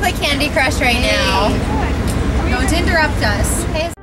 play Candy Crush right now. Don't interrupt us.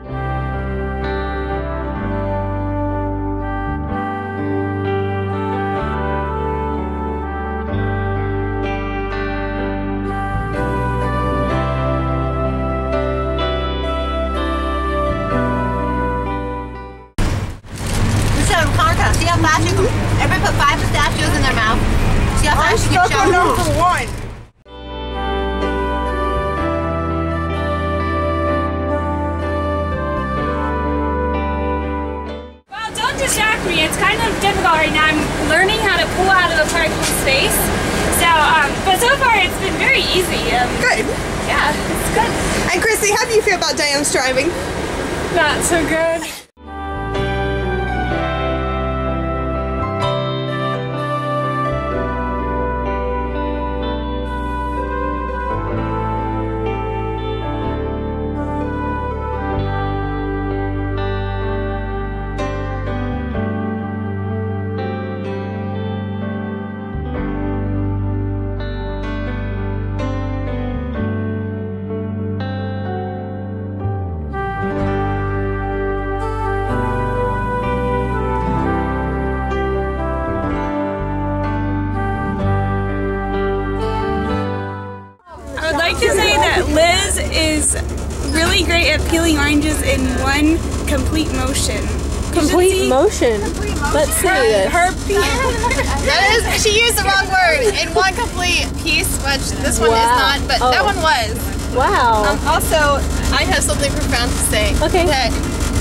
Piece, which this one is not, but Oh. that one was. Wow. Um, also, I have something profound to say. Okay. That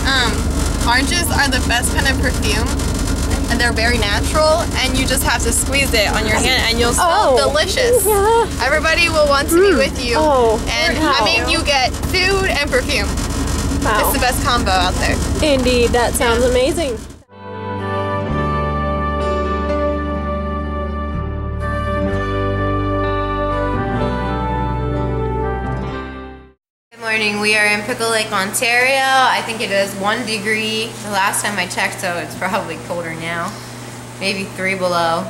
um, oranges are the best kind of perfume, and they're very natural, and you just have to squeeze it on your hand, and you'll smell Oh. delicious. Yeah. Everybody will want to be with you. Oh, And wow. I mean, you get food and perfume. Wow. It's the best combo out there. Indeed, that sounds amazing. Morning. We are in Pickle Lake, Ontario. I think it is one degree. The last time I checked, so it's probably colder now. Maybe three below.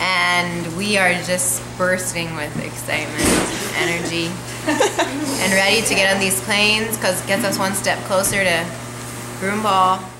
And we are just bursting with excitement, energy, and ready to get on these planes because it gets us one step closer to Broomball.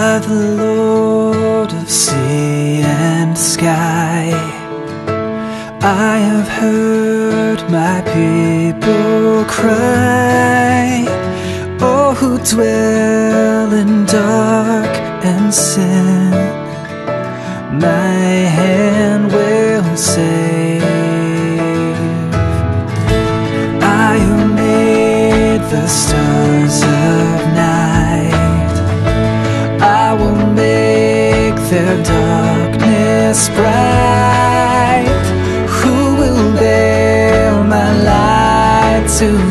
By the Lord of sea and sky. I have heard my people cry, oh, who dwell in dark and sin. My hand will save. endless. Who will bear my light to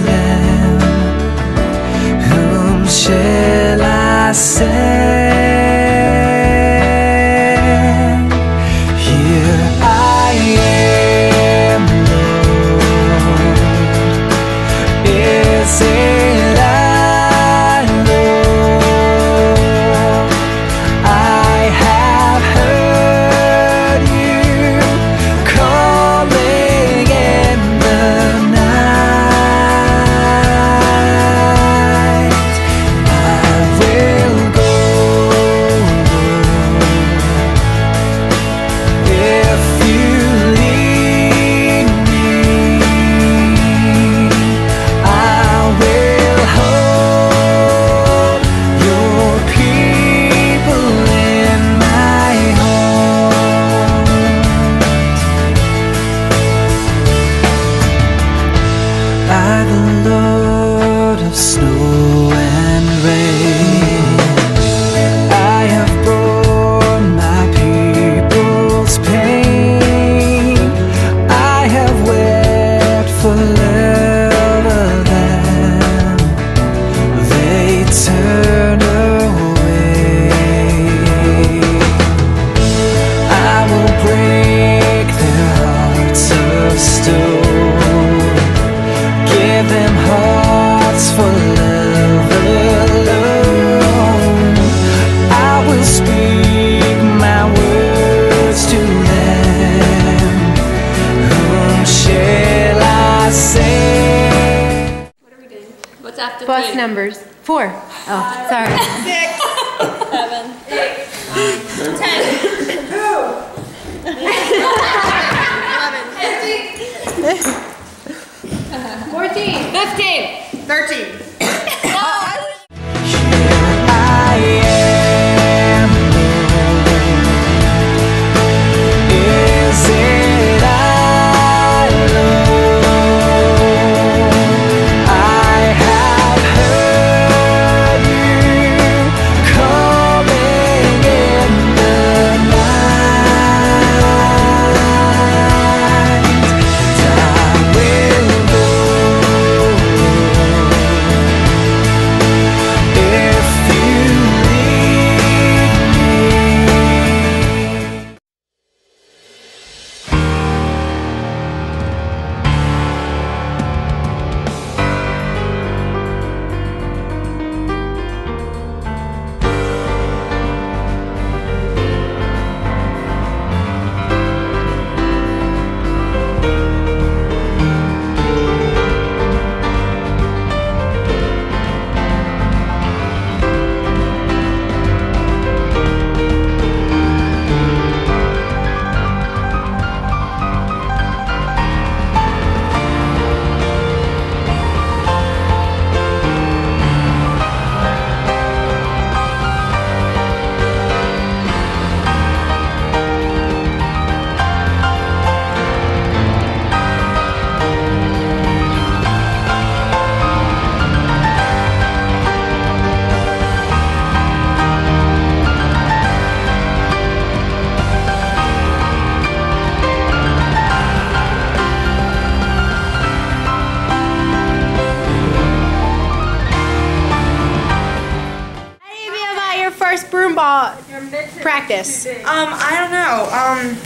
practice. Um, I don't know. Um,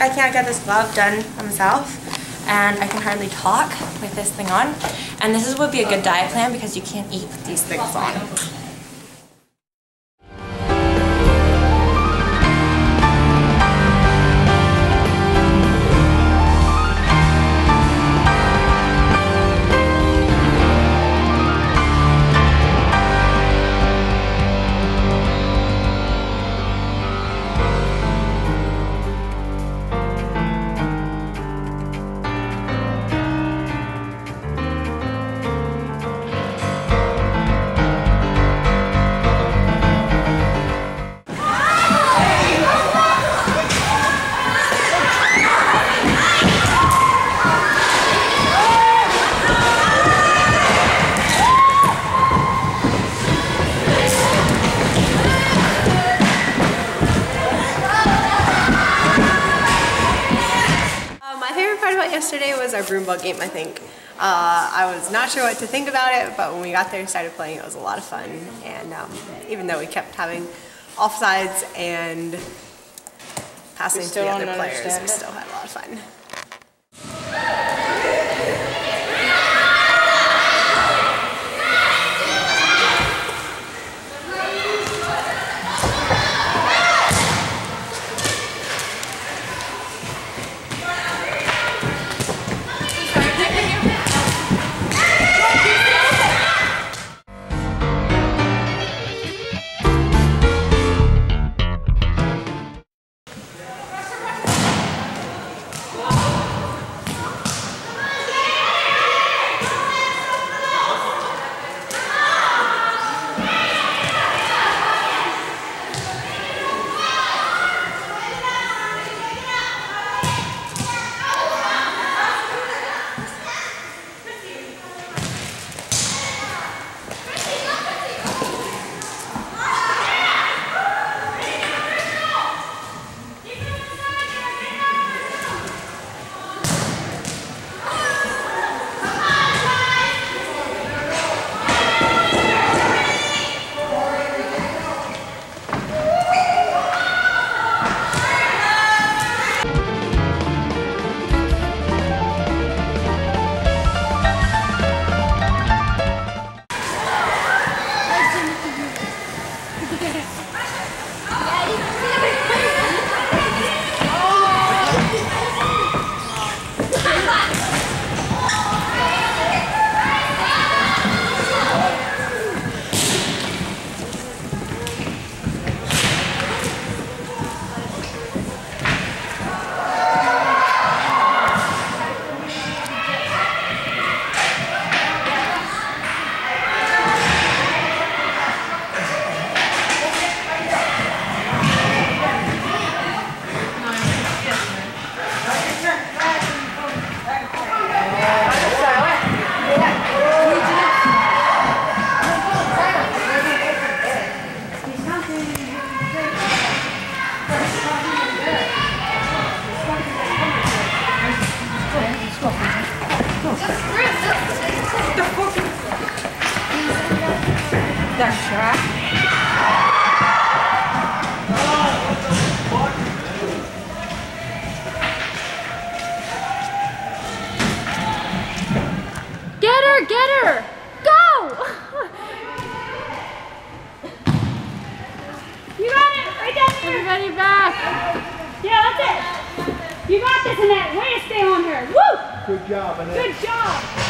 I can't get this glove done myself and I can hardly talk with this thing on. And this is, would be a good diet plan because you can't eat with these things on. Yesterday was our broomball game, I think. Uh, I was not sure what to think about it, but when we got there and started playing, it was a lot of fun. And um, even though we kept having offsides and passing to the other players, we still had a lot of fun. Her, get her! Go! You got it! Right down there! Everybody back! Yeah, that's it! You got this, Annette! Way to stay on her! Woo! Good job, Annette. Good job!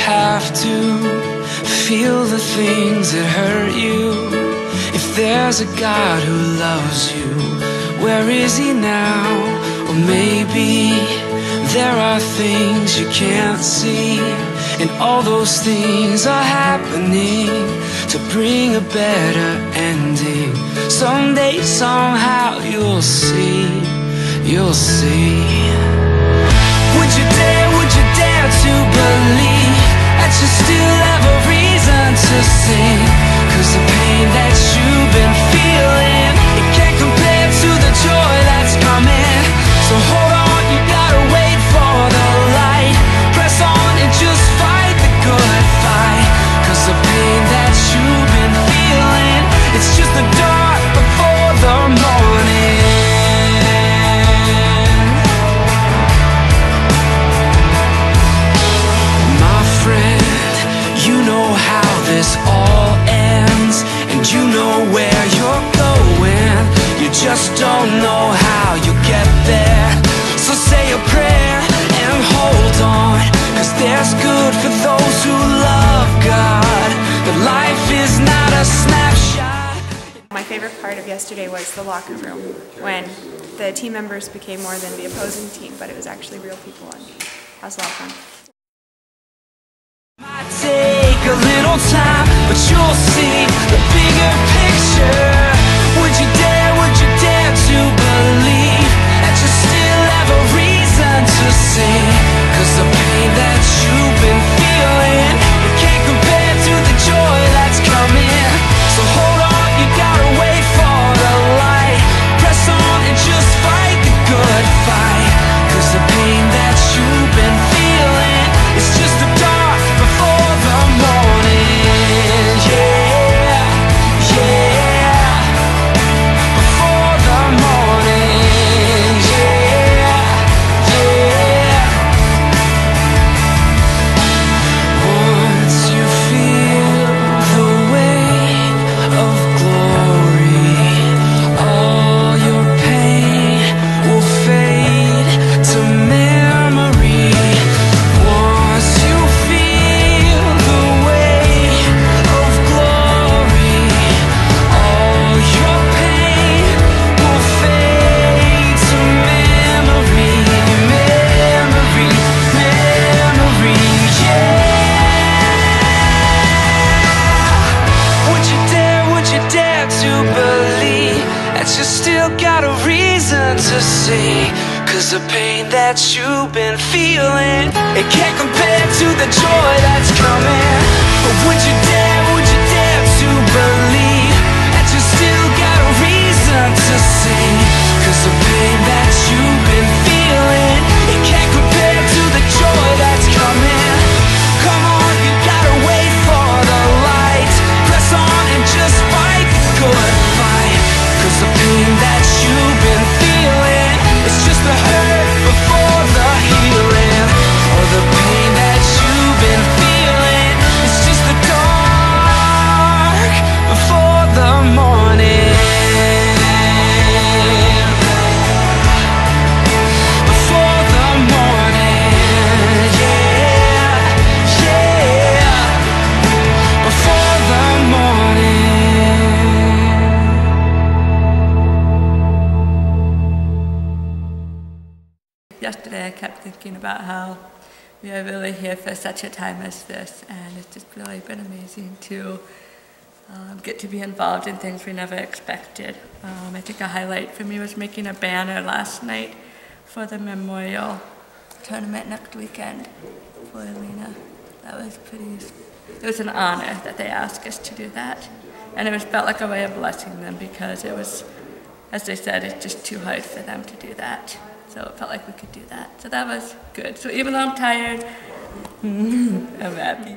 Have to feel the things that hurt you? If there's a God who loves you, where is He now? Or maybe there are things you can't see, and all those things are happening to bring a better ending. Someday, somehow, you'll see, you'll see. Would you dare, would you dare to believe you still have a reason to sing? Cause the pain that you've been feeling, it can't compare to the joy that's coming. So hold on, you gotta wait My favorite part of yesterday was the locker room when the team members became more than the opposing team, but it was actually real people and that was a lot of fun. Might take a little time, but you'll see the bigger picture. Would you dare, would you dare to believe that you still have a reason to sing? Cause the pain that you've been The pain that you've been feeling, it can't compare to the joy that's coming. But would you dare, would you dare to believe that you still got a reason to see? Cause the pain about how we are really here for such a time as this, and it's just really been amazing to um, get to be involved in things we never expected. Um, I think a highlight for me was making a banner last night for the memorial tournament next weekend for Elena. That was pretty, it was an honor that they asked us to do that. And it was felt like a way of blessing them because it was, as they said, it's just too hard for them to do that. So it felt like we could do that. So that was good. So even though I'm tired, I'm happy.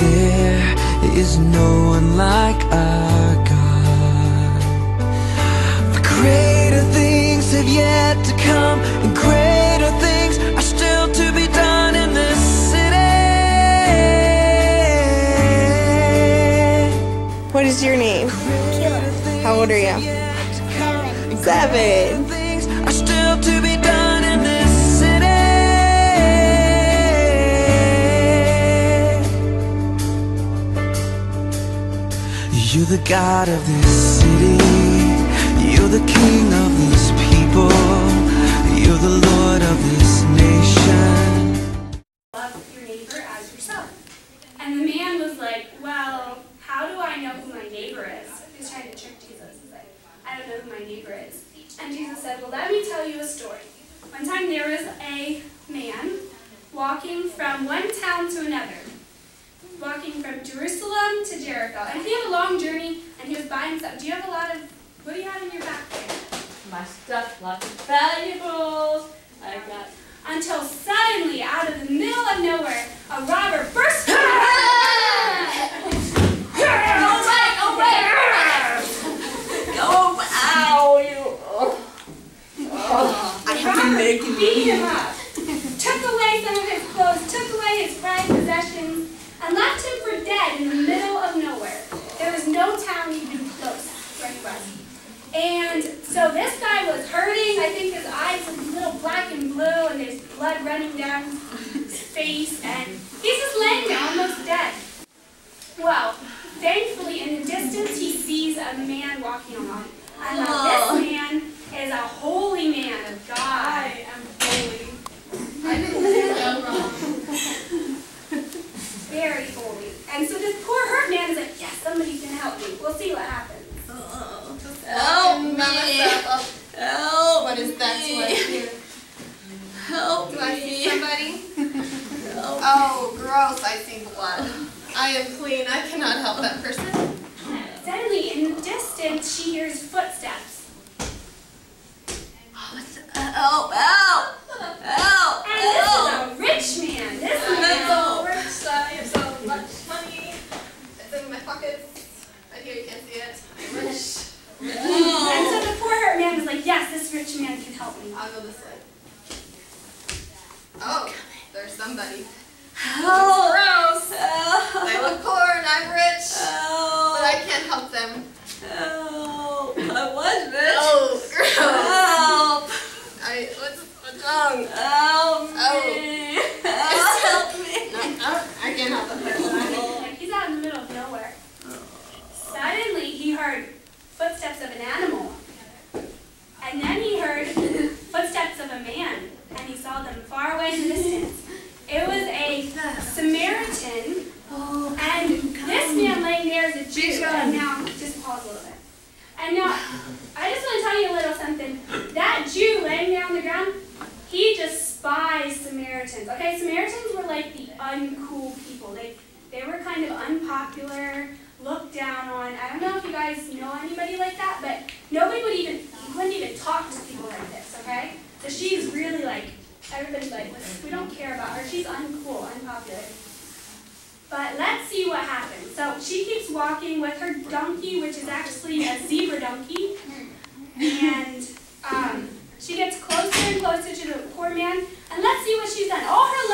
There is no one like our God. For greater things have yet to come, and greater things are still to be done in this city. What is your name? How old are you? Seven. Things You're the God of this city. You're the King of this people. You're the Lord of this nation. love your neighbor as yourself. And the man was like, well, how do I know who my neighbor is? He's trying to trick Jesus. He's like, I don't know who my neighbor is. And Jesus said, well, let me tell you a story. One time there was a man walking from one town to another, walking from Jerusalem to Jericho. And he had a long journey, and he was buying stuff. Do you have a lot of, what do you have in your back there? My stuff, lots of valuables. I got until suddenly, out of the middle of nowhere, a robber burst from Oh, ow, you. I have to make beat him up, took away some of his clothes, took away his prized possessions, and left him for dead in the middle of nowhere. There was no town even close where he was. And so this guy was hurting. I think his eyes were a little black and blue, and there's blood running down his face, and he's just laying there almost dead. Well, thankfully, in the distance, he sees a man walking along. And now this man is a holy man of God. I am holy. I didn't say wrong. Very holy. And so this poor hurt man is like, yes, somebody can help me. We'll see what happens. Oh, Help me. Help What is that me. Like? Help Do I see somebody? Help Oh, gross, I see blood. I am clean, I cannot help that person. Suddenly, in the distance, she hears footsteps. Oh, uh, help, help, help, And this is a rich man. This I'm man. so rich, I have so much money. It's in my pockets. Right here, you can't see it. I'm rich. Oh. And so the poor hurt man was like, yes, this rich man can help me. I'll go this way. Oh, there's somebody. Help. Gross. They Help. look poor and I'm rich, but I can't help them. Help. I was rich. Oh, gross. Help. I, what's, what's wrong? Help Oh. me. Help me. No, no, I can't help them. Like he's out in the middle of nowhere. Suddenly he heard footsteps of an animal. And then he heard footsteps of a man. And he saw them far away in the distance. It was a Samaritan. And this man laying there is a Jew. And now, just pause a little bit. And now, I just want to tell you a little something. That Jew laying there on the ground, he despised Samaritans. Okay, Samaritans were like the uncool people. They they were kind of unpopular, looked down on. I don't know if you guys know anybody like that, but nobody would even you wouldn't even talk to people like this. Okay, so she's really like everybody's like we don't care about her. She's uncool, unpopular. But let's see what happens. So she keeps walking with her donkey, which is actually a zebra donkey. And um, she gets closer and closer to the poor man. And let's see what she's done. All her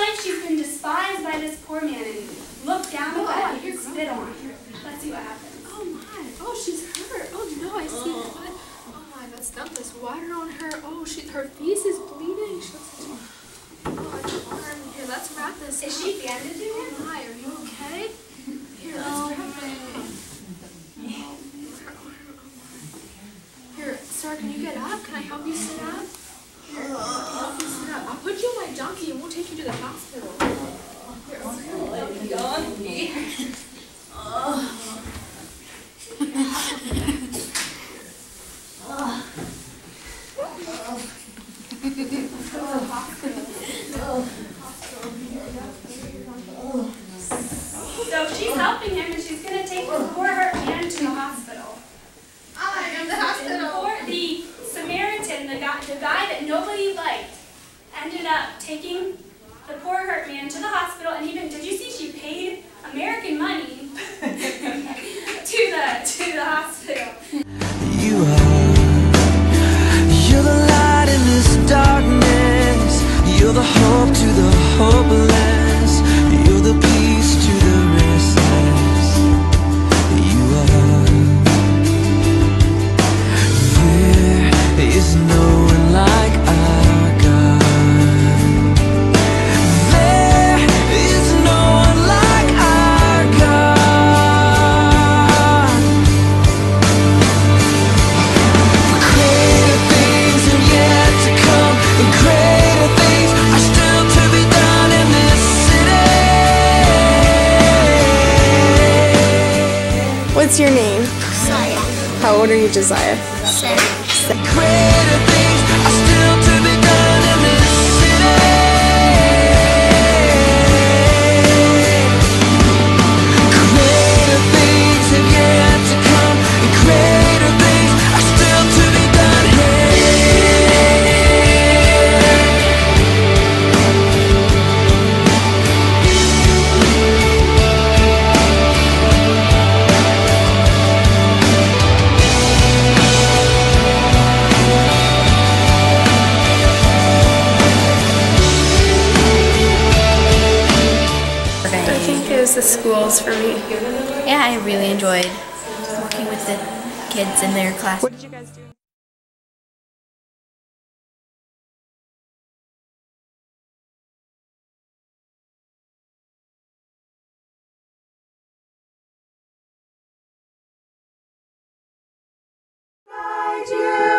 Dieu.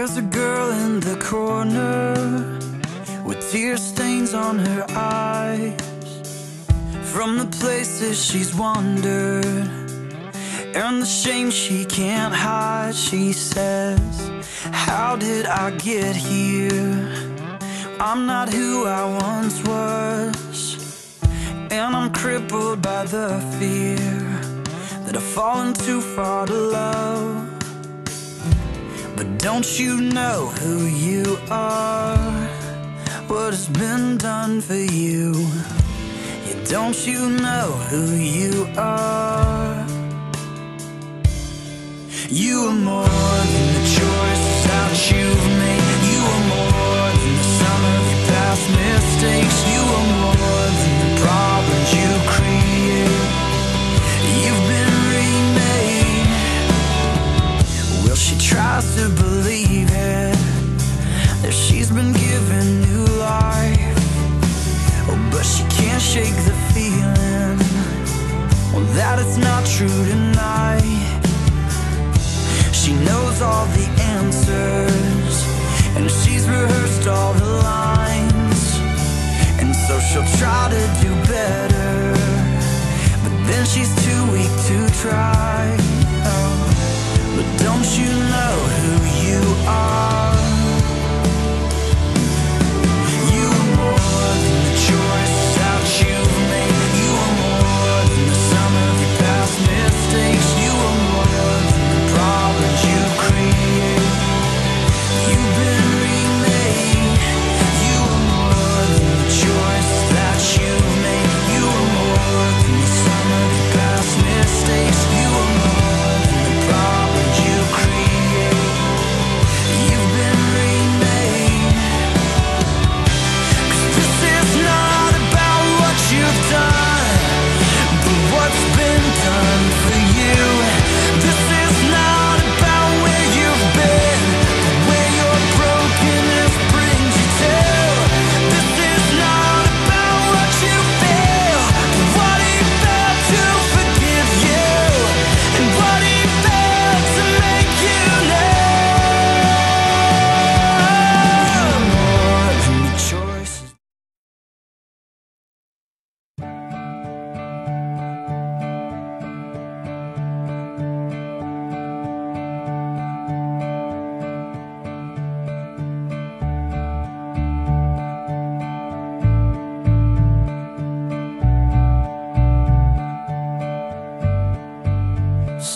There's a girl in the corner With tear stains on her eyes. From the places she's wandered And the shame she can't hide She says, how did I get here? I'm not who I once was. And I'm crippled by the fear That I've fallen too far to love. But don't you know who you are? What has been done for you? Yeah, don't you know who you are? You are more than the choices that you've made. You are more than the sum of your past mistakes. tries to believe it That she's been given new life. Oh, But she can't shake the feeling. Well, That it's not true tonight. She knows all the answers And she's rehearsed all the lines. And so she'll try to do better But then she's too weak to try. are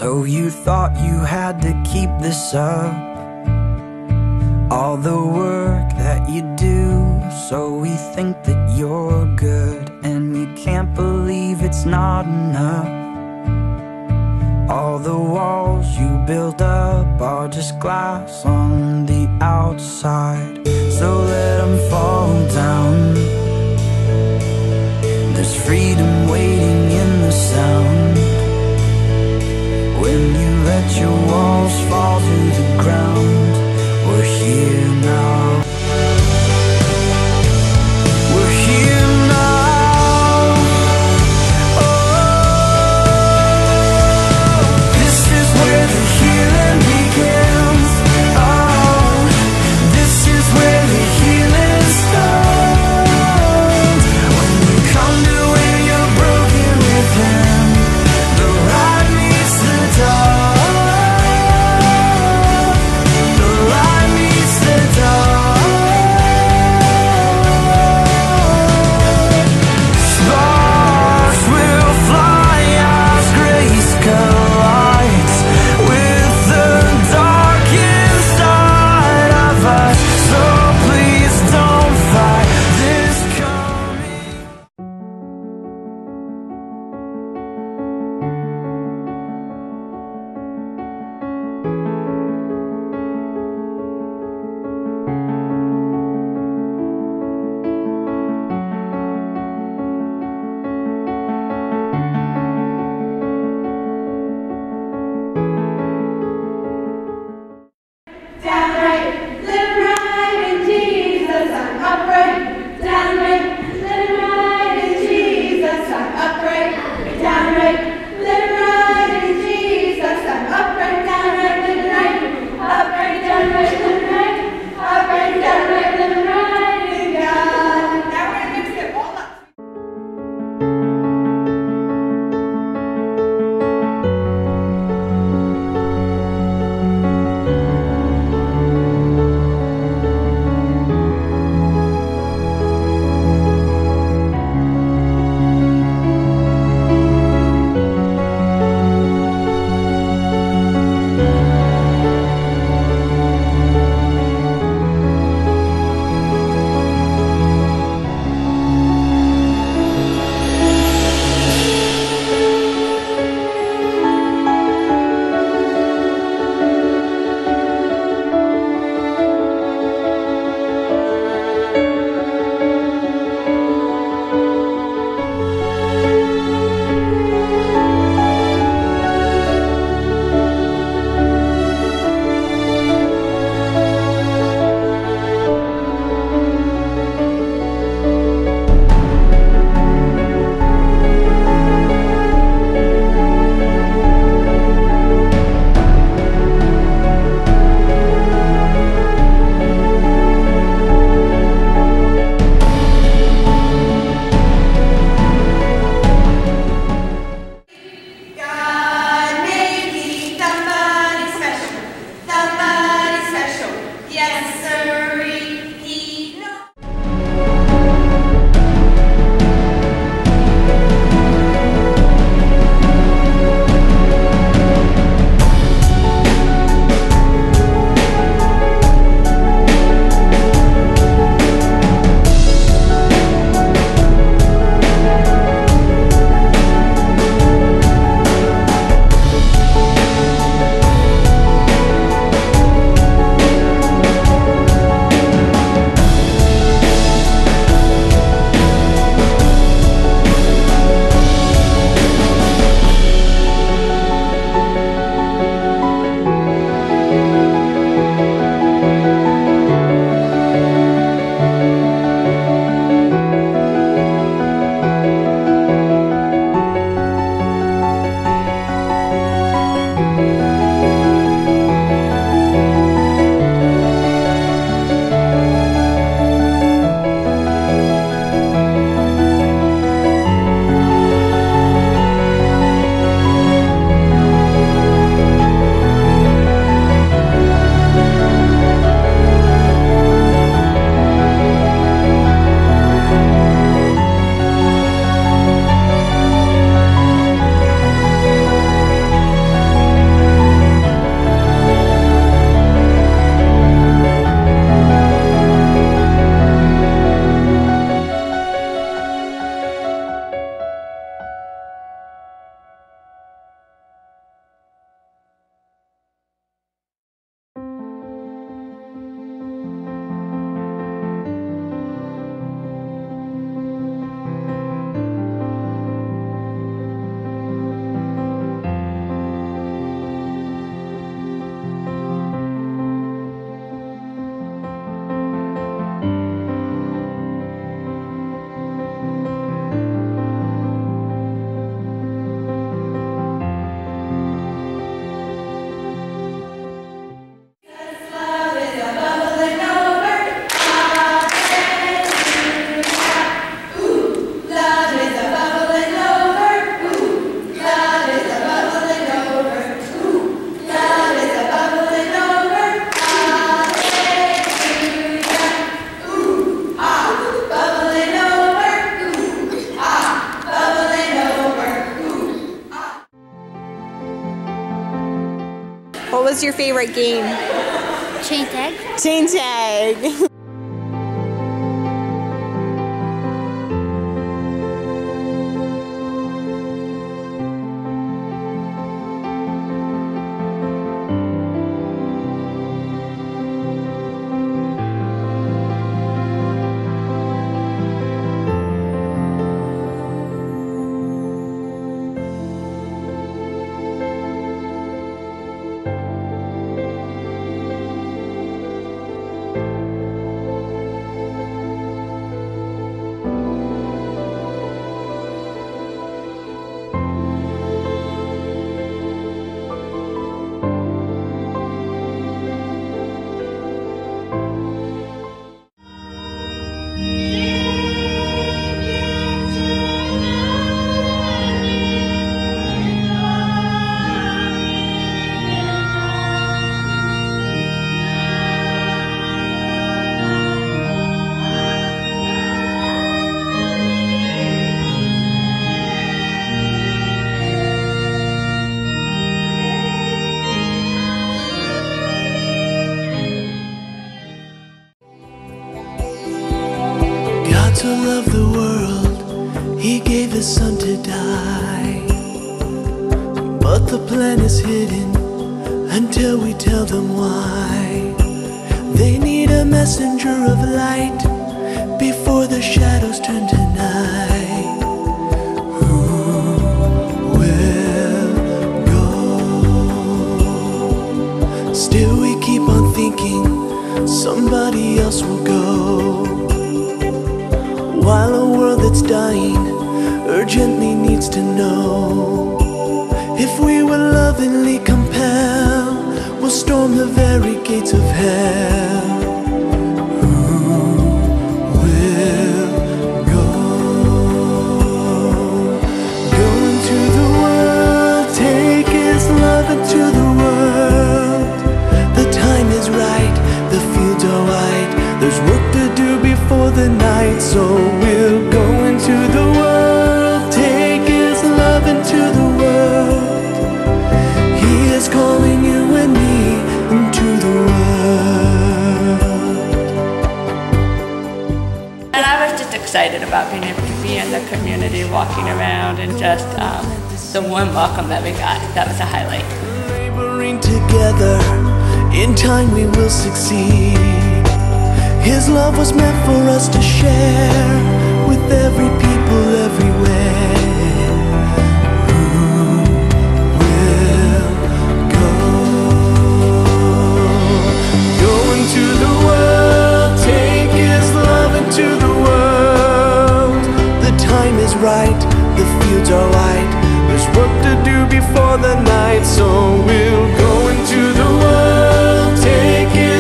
So you thought you had to keep this up. All the work that you do So we think that you're good. And we can't believe it's not enough. All the walls you build up Are just glass game? Urgently needs to know if we will lovingly compel, we'll storm the very gates of hell. The night, so we'll go into the world, take His love into the world. He is calling you and me into the world. And I was just excited about being able to be in the community, walking around, and just um, the warm welcome that we got. That was a highlight. Laboring together, in time we will succeed. His love was meant for us to share with every people everywhere. Who will go? Go into the world, take His love into the world. The time is right, the fields are white. There's work to do before the night, so we'll go into the world, take His